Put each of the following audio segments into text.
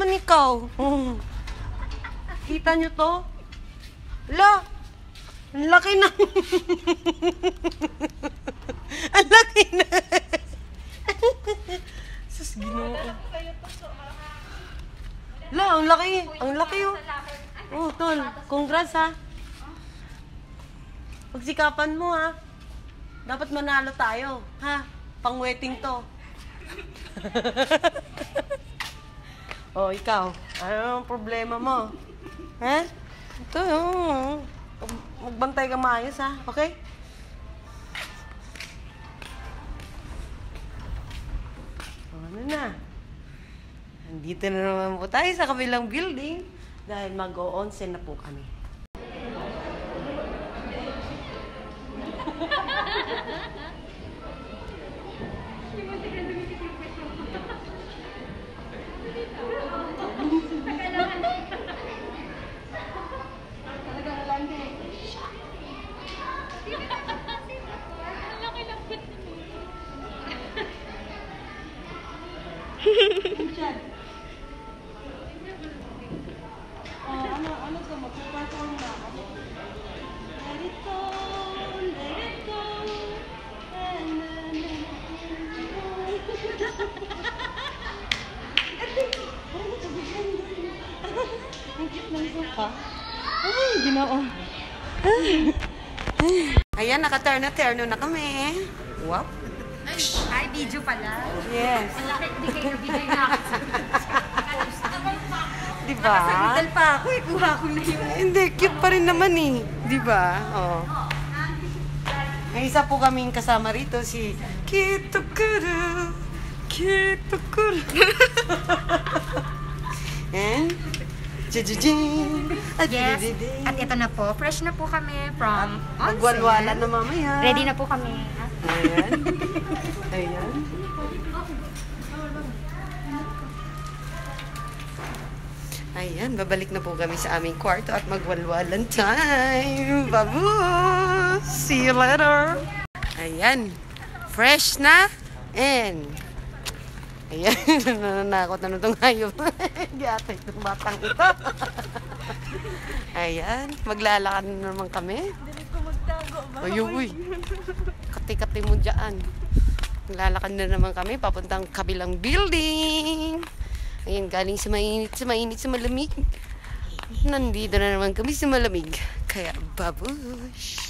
naman ikaw? Hmm. Kita nyo to? La, ang laki na. ang laki na. Sus, ginoo. La, ang laki. Ang laki oh. Oh, tol. Congrats ha. Pagsikapan mo ha. Dapat manalo tayo, ha? Pang-wedding to. oh, ikaw. Ano ang problema mo? Ha? Ito, oh. Magbantay ka maayos, ha? Okay? Oh, Ano na? Nandito na naman po tayo sa kabilang building dahil mag-o-onsen na po kami. ginoo. Ayan, naka-terno-terno na kami. Wow. Ay, video pala. Yes. Malaki, hindi kayo bigay na ako. Di ba? Sandal pa ako, eh, kuha ko na yun. Hindi, cute pa rin naman eh. Di ba? Oh. May isa po kaming kasama rito, si Kitukuru. Kitukuru. And, Yes, at ito na po. Fresh na po kami from Magwalwala na onsen. mamaya. Ready na po kami. Ayan. Ayan. Ayan, babalik na po kami sa aming kwarto at magwalwalan time. Babu! See you later! Ayan, fresh na and Ayan, nananakot na itong hayop. Hindi itong batang ito. Ayan, maglalakad na naman kami. Uy, uy. Kati-kati mo dyan. Lalakad na naman kami papuntang kabilang building. Ayan, galing sa mainit, sa mainit, sa malamig. Nandito na naman kami sa malamig. Kaya, babush!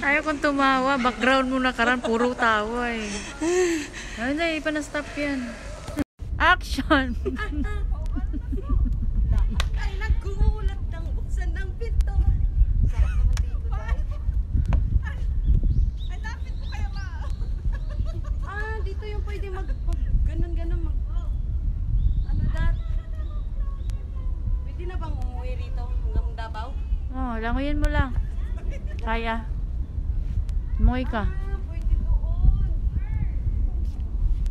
Ayaw kong tumawa. Background mo na karan, puro tawa eh. Ay, hindi, ipa na stop yan. Action! Ay, nagulat ng buksan ng pinto. Sarap naman dito dahil. Ay, lapit mo kaya ma. ah, dito yung pwede mag, mag ganun, ganun, mag, ano dat? Pwede na bang umuwi rito hanggang Davao? Langoyin mo lang. Kaya. Umuwi ka.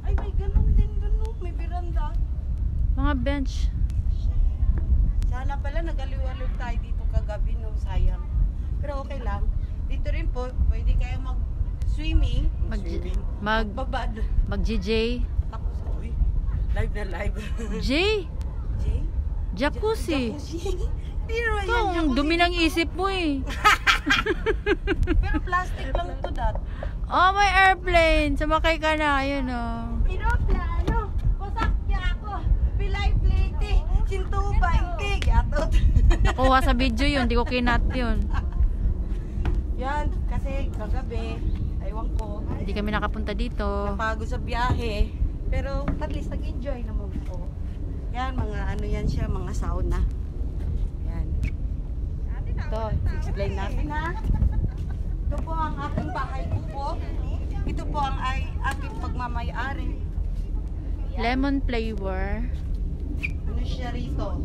Ay, may ganun din ganun. May biranda. Mga bench. Sana pala nagaliwalog tayo dito kagabi no, sayang. Pero okay lang. Dito rin po, pwede kayo mag-swimming. Mag, Swimming. mag, Magbabad. mag JJ. Tapos, uy, live na live. J? Jay? Jacuzzi. Hindi naman Ito, yan, jacuzzi. dumi ng isip mo eh. Pero plastic lang to dat. Oh, may airplane. Sumakay ka na. Ayun oh. Pinoplano, wasak niya ako. Pilay plate, sinto Tuba, intig, atot. Nakuha sa video yun, di ko kinat yun. Yan, kasi kagabi, aywan ko, Hindi kami nakapunta dito. napagod sa biyahe. Pero at least nag-enjoy naman po. Yan, mga ano yan siya, mga sauna. Ito, explain natin ha. Ito po ang aking bahay kubo. Ito po ang ay, aking pagmamayari. Lemon flavor. Ano siya rito?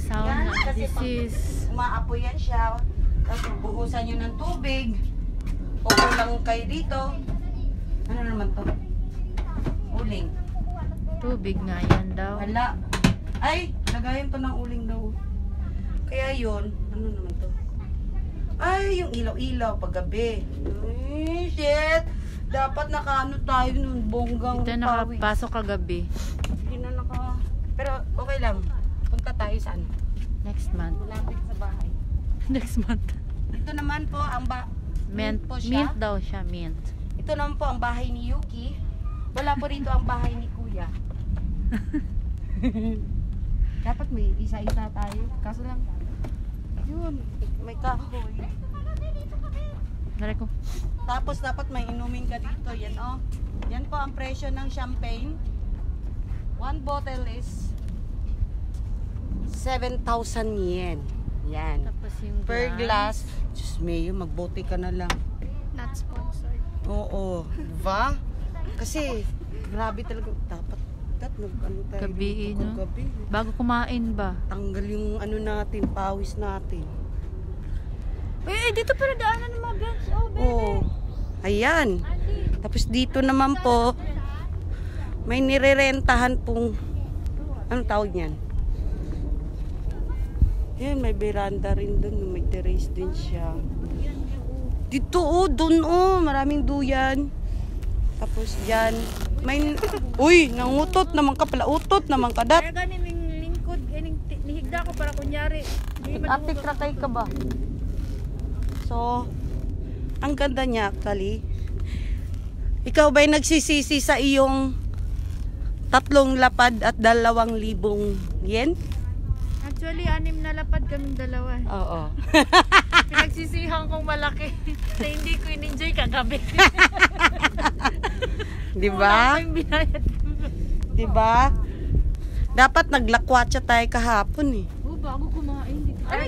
Sauna. Yan, This is... umaapoy yan siya. Tapos buhusan nyo ng tubig. Okay lang kayo dito. Ano naman to? Uling. Tubig nga yan daw. Wala. Ay, lagayan to ng uling daw. Kaya yun, ano naman to? Ay, yung ilaw-ilaw paggabi. Ay, shit! Dapat nakaano tayo nun, bonggang Ito nakapasok kagabi. Hindi na naka... Pero okay lang. Punta tayo sa ano? Next month. Malapit sa bahay. Next month. Ito naman po ang ba... Mint, po siya. mint daw siya, mint. Ito naman po ang bahay ni Yuki. Wala po rito ang bahay ni Kuya. Dapat may isa-isa tayo. Kaso lang, yun, may kahoy. Dari ko. Tapos dapat may inumin ka dito. Yan oh. Yan po ang presyo ng champagne. One bottle is 7,000 yen. Yan. Tapos yung Per glass. Diyos mayo, magbote ka na lang. Not sponsored. Oo. Diba? Kasi, grabe talaga. Dapat, dapat nag, ano tayo Gabi, dito no? kagabi. Bago kumain ba? Tanggal yung ano natin, pawis natin. Eh, dito pala daanan ng mga bench. Oh, Oo. Ayan. Tapos dito naman po, may nirerentahan pong, ano tawag niyan? Yan, may veranda rin dun. May terrace din siya. Dito oh, dun oh. Maraming duyan. Tapos dyan. May, uy, nangutot naman ka pala. Utot naman ka dat. Kaya ganin yung lingkod, ganing nihigda ko para kunyari. Ate, krakay ka ba? So, ang ganda niya actually. Ikaw ba'y nagsisisi sa iyong tatlong lapad at dalawang libong yen? Actually, anim na lapad kaming dalawa. Oo. Pinagsisihan kong malaki na hindi ko in-enjoy kagabi. Di ba? Di ba? Dapat naglakwatsa tayo kahapon eh. Oh, bago kumain. Ay,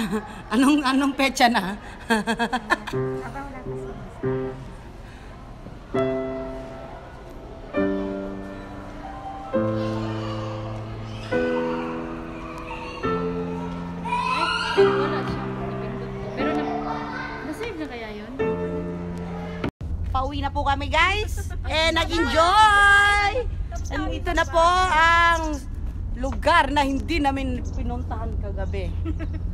anong petsa na? Pauwi na po kami guys. Eh, nag-enjoy! Ito na po ang lugar na hindi namin pinuntahan kagabi.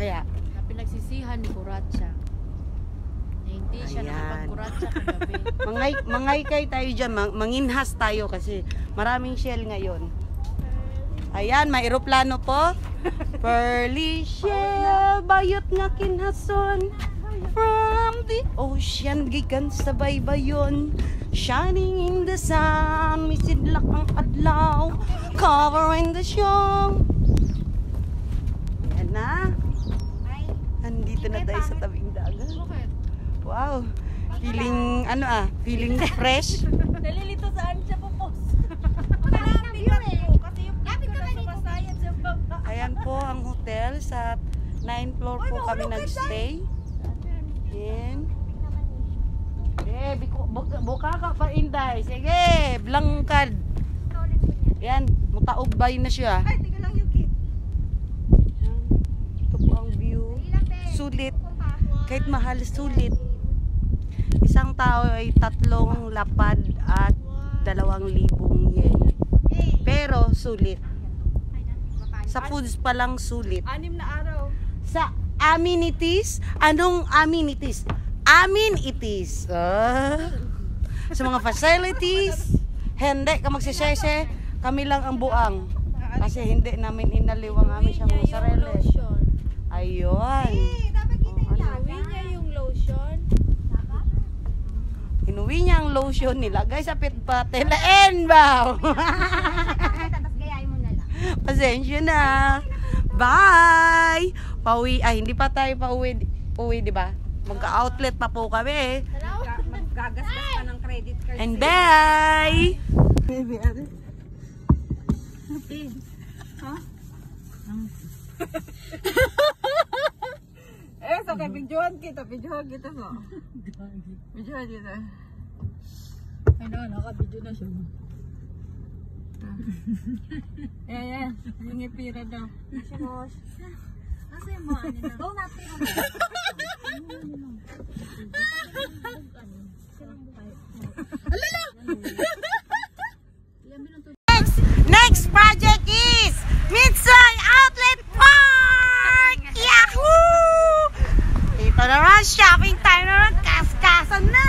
Kaya, Na pinagsisihan ni Kuratsa. Na hindi siya Ayan. nakapag-Kuratsa kagabi. mangay, mangay kay tayo dyan, mang- manginhas tayo kasi maraming shell ngayon. Ayan, may eroplano po. Pearly shell, bayot nga kinhason. From the ocean, gikan sa baybayon. Shining in the sun, misidlak ang adlaw. Covering the show. Ayan na. Andito na tayo sa tabing dagat. Bakit? Wow. Feeling, ano ah, feeling fresh. Nalilito saan siya pupos. Nang view eh. Kasi yung lapit ka na sumasayan sa baba. Ayan po ang hotel sa 9th floor po kami nagstay. Ayan. Eh, buka, ka pa inday. Sige, blangkad. Yan, mutaogbay na siya. Ay, tiga lang yung kit. Yan. Ito po ang view. Sulit. Kahit mahal, sulit. Isang tao ay tatlong lapad at dalawang libong yen. Pero sulit. Sa foods pa lang sulit. Anim na araw. Sa amenities, anong amenities? Amenities. Ah. Sa mga facilities, hindi ka magsisese, kami lang ang buang. Kasi hindi namin inaliw ang aming siyang mozzarella. lotion. Ayun. Eh, dapat kita Oh, ano? Uwi niya yung lotion. Inuwi niya ang lotion nilagay sa pitpatelain ba? Tapos gayahin mo na lang. Pasensya na. Bye! Pauwi, ay hindi pa tayo pauwi, pauwi di ba? Magka-outlet pa po kami. Magagastos pa ng credit card. And bye! Eh, so kay videohan kita, videohan kita so. Videohan kita. Ay na, naka-video na siya. Yeah, yeah. Yung ipira daw. Asa yung mga ano na? Go natin. Next, next project is Mitsai Outlet Park! Yahoo! Ito na rin, shopping time na rin, kaskasan na!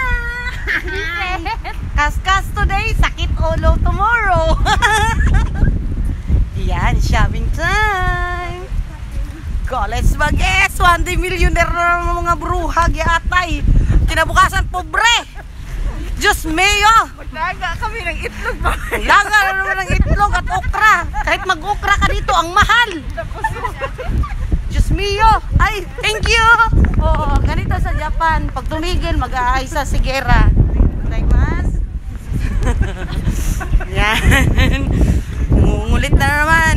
Kaskas today, sakit ulo tomorrow! Yan, shopping time! College mag-es, one day millionaire na naman mga bruhag yatay. Kinabukasan, pobre! Diyos mayo! Daga kami ng itlog ba? Laga na naman ng itlog at okra. Kahit mag-okra ka dito, ang mahal. Diyos mio. Ay, thank you. Oo, ganito sa Japan. Pag tumigil, mag-aay sa sigera. Yan. Ngulit na naman.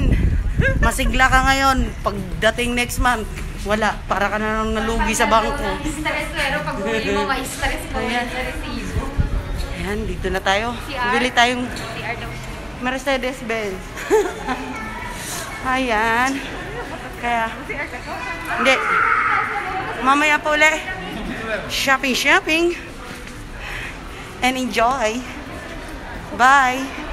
Masigla ka ngayon. Pagdating next month, wala. Para ka na nang nalugi sa bangko. Stress pero pag uwi mo, may stress ko yan sa resibo. Ayan, dito na tayo. Bili tayong. Mercedes-Benz. Ayan. Kaya, hindi. Mamaya po ulit. Shopping, shopping. And enjoy. Bye.